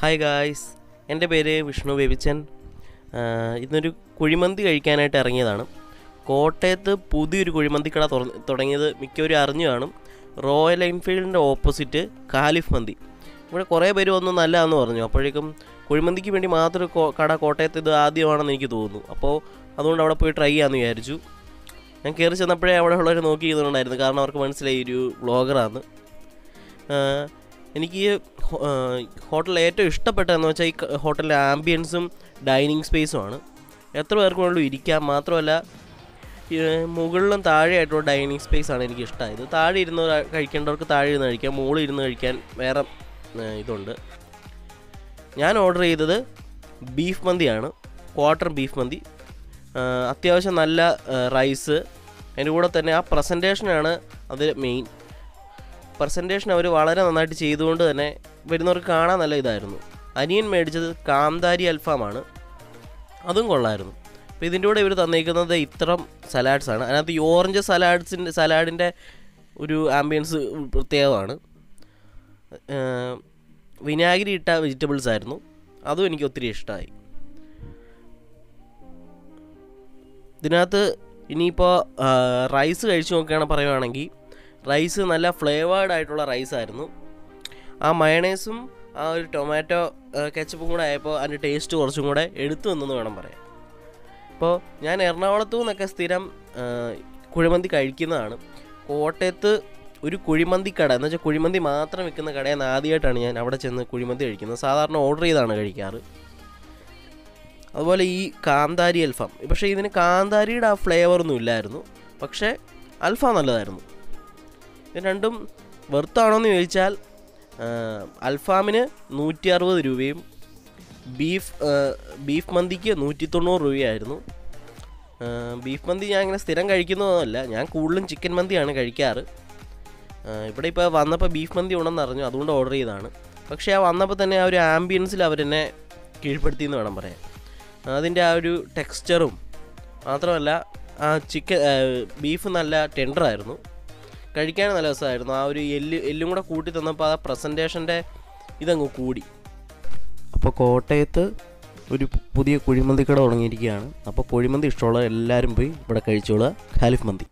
Hi guys എന്റെ പേര് വിഷ്ണു ബേബിച്ചൻ. ഇന്നൊരു കുഴിമന്തി കഴിക്കാനായിട്ട് ഇറങ്ങിയതാണ്. കോട്ടയത്ത് പുതിയൊരു കുഴിമന്തി കട തുറ തുടങ്ങിയത് മിക്കവരും അറിഞ്ഞു കാണും. റോയൽ എൻഫീൽഡിന്റെ ഓപ്പോസിറ്റ് കാലിഫ് മന്തി. ഇവിടെ കുറേ പേര് വന്നു നല്ലതാണെന്ന് പറഞ്ഞു. അപ്പോഴേക്കും കുഴിമന്തിക്ക് വേണ്ടി മാത്രം കട കോട്ടയത്ത് ഇത് ആദ്യമാണെന്ന് എനിക്ക് തോന്നുന്നു. അപ്പോൾ അതുകൊണ്ട് അവിടെ പോയി ട്രൈ ചെയ്യാമെന്ന് വിചാരിച്ചു. ഞാൻ കയറി ചെന്നപ്പോഴേ അവിടെ ഉള്ളവർ നോക്കി ചെയ്യുന്നുണ്ടായിരുന്നു കാരണം അവർക്ക് മനസ്സിലായി ഒരു വ്ളോഗറാണ് എനിക്ക് ഈ ഹോട്ടൽ ഏറ്റവും ഇഷ്ടപ്പെട്ടതെന്ന് വെച്ചാൽ ഈ ഹോട്ടലിലെ ആംബിയൻസും ഡൈനിങ് സ്പേസും ആണ്. എത്ര പേർക്ക് വേണമെങ്കിലും ഇരിക്കാം. മാത്രമല്ല മുകളിലും താഴെയായിട്ടുള്ള ഡൈനിങ് സ്പേസ് ആണ് എനിക്ക് ഇഷ്ടമായത്. താഴെ ഇരുന്ന് കഴിക്കേണ്ടവർക്ക് താഴെ ഇരുന്ന് കഴിക്കാം. മുകളിൽ ഇരുന്ന് കഴിക്കാൻ വേറെ ഇതുണ്ട്. ഞാൻ ഓർഡർ ചെയ്തത് ബീഫ് മന്തിയാണ്. ക്വാർട്ടർ ബീഫ് മന്തി. അത്യാവശ്യം നല്ല റൈസ്. അതിന്റെ കൂടെ തന്നെ ആ പ്രസന്റേഷനാണ് അത് മെയിൻ. പ്രസന്റേഷൻ അവർ വളരെ നന്നായിട്ട് ചെയ്തുകൊണ്ട് തന്നെ വരുന്നവർക്ക് കാണാൻ നല്ല ഇതായിരുന്നു. അനിയൻ മേടിച്ചത് കാന്താരി അൽഫാമാണ്. അതും കൊള്ളായിരുന്നു. അപ്പോൾ ഇതിന്റെ കൂടെ ഇവർ തന്നിരിക്കുന്നത് ഇത്തരം സലാഡ്സ് ആണ്. അതിനകത്ത് ഈ ഓറഞ്ച് സലാഡ്സിന്റെ സലാഡിന്റെ ഒരു ആംബിയൻസ് പ്രത്യേകമാണ്. വിനാഗിരി ഇട്ട വെജിറ്റബിൾസ് ആയിരുന്നു. അതും എനിക്ക് ഒത്തിരി ഇഷ്ടമായി ഇതിനകത്ത് ഇനിയിപ്പോൾ റൈസ് കഴിച്ചു നോക്കുകയാണ് പറയുവാണെങ്കിൽ റൈസ് നല്ല ഫ്ലേവേർഡ് ആയിട്ടുള്ള റൈസ് ആയിരുന്നു. ആ മയണൈസും ആ ഒരു ടൊമാറ്റോ കെച്ചപ്പും കൂടെ ആയപ്പോൾ അതിന്റെ ടേസ്റ്റ് കുറച്ചും കൂടെ എടുത്തു വന്നെന്ന് വേണം പറയാം ഇപ്പോൾ ഞാൻ എറണാകുളത്തു നിന്നൊക്കെ സ്ഥിരം കുഴിമന്തി കഴിക്കുന്നതാണ്. കോട്ടയത്ത് ഒരു കുഴിമന്തി കട എന്ന് വെച്ചാൽ കുഴിമന്തി മാത്രം വിൽക്കുന്ന കടയിൽ നിന്ന് ആദ്യമായിട്ടാണ് ഞാൻ അവിടെ ചെന്ന് കുഴിമന്തി കഴിക്കുന്നത്. സാധാരണ ഓർഡർ ചെയ്താണ് കഴിക്കാറ്. അതുപോലെ ഈ കാന്താരി അൽഫാം. പക്ഷേ ഇതിന് കാന്താരിയുടെ ആ ഫ്ലേവറൊന്നും ഇല്ലായിരുന്നു. പക്ഷേ അൽഫാം നല്ലതായിരുന്നു. ഇത് രണ്ടും വെറുത്താണോ എന്ന് ചോദിച്ചാൽ അൽഫാമിന് നൂറ്റി അറുപത് രൂപയും ബീഫ് ബീഫ് മന്തിക്ക് നൂറ്റി തൊണ്ണൂറ് രൂപയായിരുന്നു ബീഫ് മന്തി ഞാൻ ഇങ്ങനെ സ്ഥിരം കഴിക്കുന്നതല്ല ഞാൻ കൂടുതലും ചിക്കൻ മന്തിയാണ് കഴിക്കാറ്. ഇവിടെ ഇപ്പോൾ വന്നപ്പോൾ ബീഫ് മന്തി ഉണ്ടെന്ന് അറിഞ്ഞു അതുകൊണ്ട് ഓർഡർ ചെയ്തതാണ്. പക്ഷേ ആ വന്നപ്പോൾ തന്നെ ആ ഒരു ആംബിയൻസിൽ അവരെന്നെ കീഴ്പ്പെടുത്തി എന്ന് വേണം പറയാൻ. അതിന്റെ ആ ഒരു ടെക്സ്ചറും മാത്രമല്ല ആ ചിക്കൻ ബീഫ് നല്ല ടെൻഡറായിരുന്നു. കഴിക്കാൻ നല്ല രസമായിരുന്നു. ആ ഒരു എല്ല് എല്ലും കൂടെ കൂട്ടി തന്നപ്പോൾ ആ പ്രസന്റേഷന്റെ ഇതങ്ങ് കൂടി. അപ്പോൾ കോട്ടയത്ത് ഒരു പുതിയ കുഴിമന്തി കട തുടങ്ങിയിരിക്കുകയാണ്. അപ്പോൾ കുഴിമന്തി ഇഷ്ടമുള്ള എല്ലാവരും പോയി ഇവിടെ കഴിച്ചോളുക. ഖാലിഫ് മന്തി.